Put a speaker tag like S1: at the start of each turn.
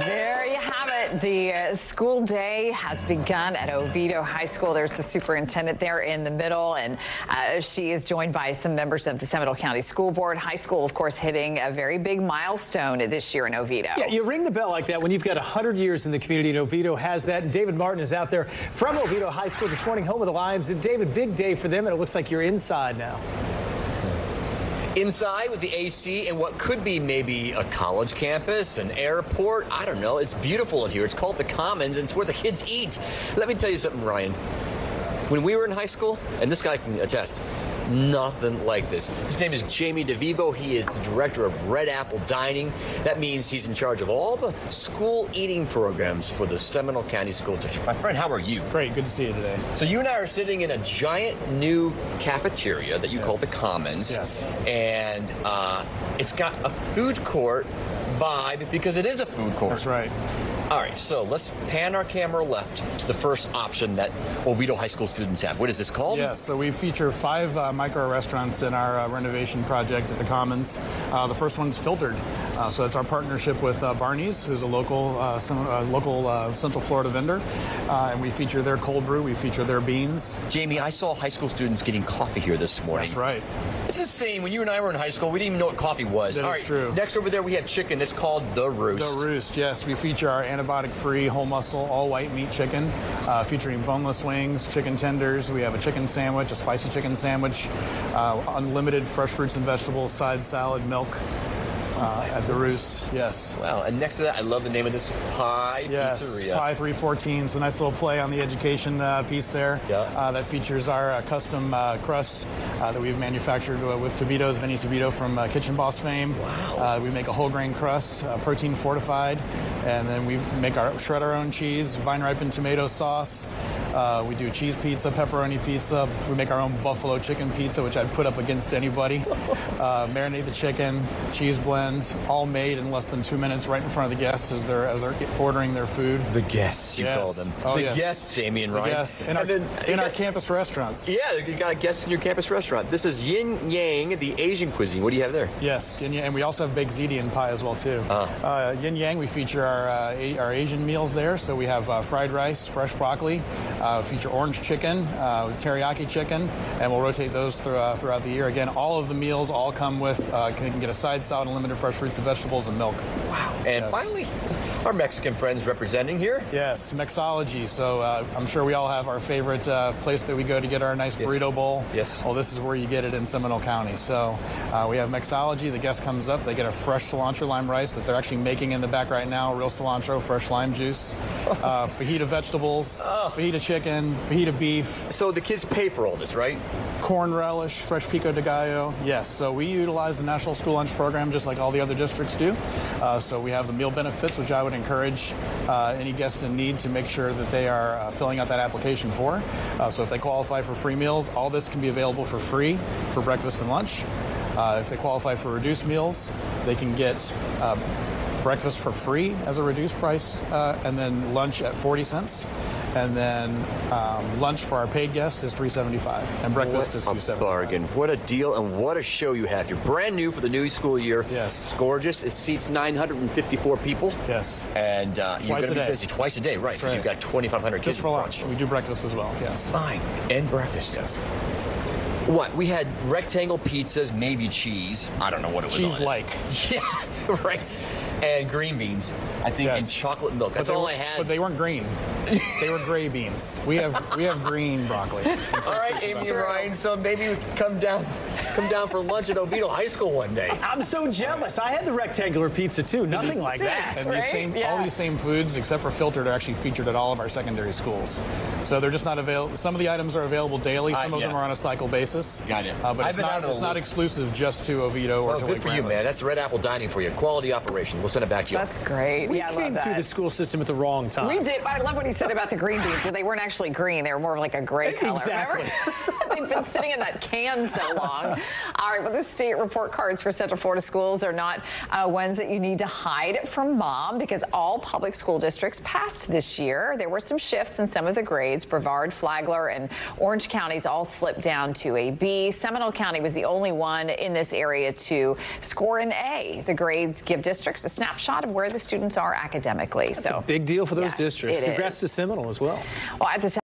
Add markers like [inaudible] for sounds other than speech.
S1: There you have it. The uh, school day has begun at Oviedo High School. There's the superintendent there in the middle, and uh, she is joined by some members of the Seminole County School Board. High school, of course, hitting a very big milestone this year in Oviedo.
S2: Yeah, you ring the bell like that when you've got 100 years in the community, and Oviedo has that. And David Martin is out there from Oviedo High School this morning, home of the Lions. And David, big day for them, and it looks like you're inside now.
S3: Inside with the AC and what could be maybe a college campus, an airport. I don't know. It's beautiful in here. It's called the Commons, and it's where the kids eat. Let me tell you something, Ryan. When we were in high school, and this guy can attest, nothing like this. His name is Jamie DeVivo. He is the director of Red Apple Dining. That means he's in charge of all the school eating programs for the Seminole County School District. My friend, how are you?
S2: Great, good to see you today.
S3: So you and I are sitting in a giant new cafeteria that you call the Commons.
S2: Yes.
S3: And uh, it's got a food court vibe because it is a food court.
S2: That's right.
S3: All right, so let's pan our camera left to the first option that Oviedo High School students have. What is this called?
S4: Yes, so we feature five uh, micro restaurants in our uh, renovation project at the Commons. Uh, the first one's Filtered, uh, so that's our partnership with uh, Barnie's, who's a local uh, some, local Central Florida vendor, and we feature their cold brew, we feature their beans.
S3: Jamie, I saw high school students getting coffee here this morning.
S4: That's right.
S3: It's insane. When you and I were in high school, we didn't even know what coffee was.
S4: That's
S3: right,
S4: true.
S3: Next over there, we have chicken. It's called the Roost.
S4: The Roost, yes. We feature our antibiotic-free, whole muscle, all white meat chicken, uh, featuring boneless wings, chicken tenders. We have a chicken sandwich, a spicy chicken sandwich, uh, unlimited fresh fruits and vegetables, side salad, milk. Uh, at the Roost, yes.
S3: Wow, and next to that, I love the name of this Pie
S4: yes,
S3: Pizzeria.
S4: Pie 314. It's a nice little play on the education uh, piece there.
S3: Yeah.
S4: Uh, that features our uh, custom uh, crust uh, that we've manufactured uh, with Tobito's, Vinny Tobito from Kitchen Boss fame.
S3: Wow.
S4: we make a whole grain crust, protein fortified, and then we make our shred our own cheese, vine ripened tomato sauce. we do cheese pizza, pepperoni pizza. We make our own buffalo chicken pizza, which I'd put up against anybody. [laughs] marinate the chicken, cheese blend all made in less than two minutes, right in front of the guests as they're as they're ordering their food.
S3: The guests, you
S4: yes.
S3: call them.
S4: Oh,
S3: the
S4: yes.
S3: guests, Amy and Ryan.
S4: Yes, in, our,
S3: then,
S4: in our campus restaurants.
S3: Yeah, you got a guest in your campus restaurant. This is Yin Yang, the Asian cuisine. What do you have there?
S4: Yes, yin yang, and we also have baked ziti and pie as well too.
S3: Uh.
S4: Uh, yin Yang, we feature our uh, our Asian meals there. So we have uh, fried rice, fresh broccoli, uh, feature orange chicken, uh, teriyaki chicken, and we'll rotate those through, throughout the year. Again, all of the meals all come with you can get a side salad, fresh fruits and vegetables, and milk.
S3: Wow. And
S4: yes.
S3: finally, our Mexican friends representing here.
S4: Yes, Mexology. So uh, I'm sure we all have our favorite uh, place that we go to get our nice
S3: yes.
S4: burrito bowl.
S3: Yes.
S4: Well, this is where you get it in Seminole County. So uh, we have Mexology. The guest comes up, they get a fresh cilantro lime rice that they're actually making in the back right now. Real cilantro, fresh lime juice, [laughs] uh, fajita vegetables,
S3: oh.
S4: fajita chicken, fajita beef.
S3: So the kids pay for all this, right?
S4: Corn relish, fresh pico de gallo. Yes. So we utilize the National School Lunch Program just like all the other districts do. Uh, so we have the meal benefits, which I would encourage uh, any guest in need to make sure that they are uh, filling out that application for. Uh, so if they qualify for free meals, all this can be available for free for breakfast and lunch. Uh, if they qualify for reduced meals, they can get uh, breakfast for free as a reduced price, and then lunch at 40 cents. And then um, lunch for our paid guest is 375 and breakfast
S3: what
S4: is 275
S3: bargain. what a deal and what a show you have. You're brand new for the new school year.
S4: Yes.
S3: It's gorgeous. It seats 954 people.
S4: Yes.
S3: And uh, you're going to be
S4: day.
S3: busy twice a day right because
S4: right.
S3: you've got 2500
S4: just
S3: kids
S4: for lunch. we do breakfast as well yes.
S3: Fine. And breakfast.
S4: Yes.
S3: What? We had rectangle pizzas maybe cheese. I don't know what it was
S4: cheese like. [laughs]
S3: Yeah [laughs] right and green beans i think
S4: yes.
S3: and chocolate milk. That's all
S4: were,
S3: i had.
S4: but they weren't green. They were gray beans. We have we have green broccoli. [laughs]
S3: All right amy and ryan so maybe we can come down come down for lunch at oviedo high school one day.
S2: I'm so jealous. I had the rectangular pizza too. Nothing like
S1: sick,
S2: that.
S4: And
S1: right?
S4: these same,
S1: yeah.
S4: all these same foods except for filtered are actually featured at all of our secondary schools. So they're just not available some of the items are available daily. Some
S3: uh,
S4: of
S3: yeah.
S4: them are on a cycle basis.
S3: Got it.
S4: uh, but
S3: I've
S4: it's not
S3: out of
S4: it's not exclusive just to oviedo or
S3: well,
S4: to
S3: good
S4: Lake
S3: for you man. That's red apple dining for you. Quality operation we'll send it back to you
S1: That's great.
S2: we
S1: yeah, I
S2: came
S1: love that.
S2: through the school system at the wrong time
S1: We did. I love what he said about the green beans. They weren't actually green. They were more of like a gray color.
S2: Exactly. [laughs]
S1: They've been sitting in that can so long. All right, well, the state report cards for Central Florida schools are not uh, ones that you need to hide from mom because all public school districts passed this year. There were some shifts in some of the grades. Brevard, Flagler, and Orange counties all slipped down to a B. Seminole County was the only one in this area to score an A. The grades give districts a snapshot of where the students are academically.
S2: That's so a big deal for those
S1: yes,
S2: districts. Congrats is. to Seminole as well.
S1: Well, at the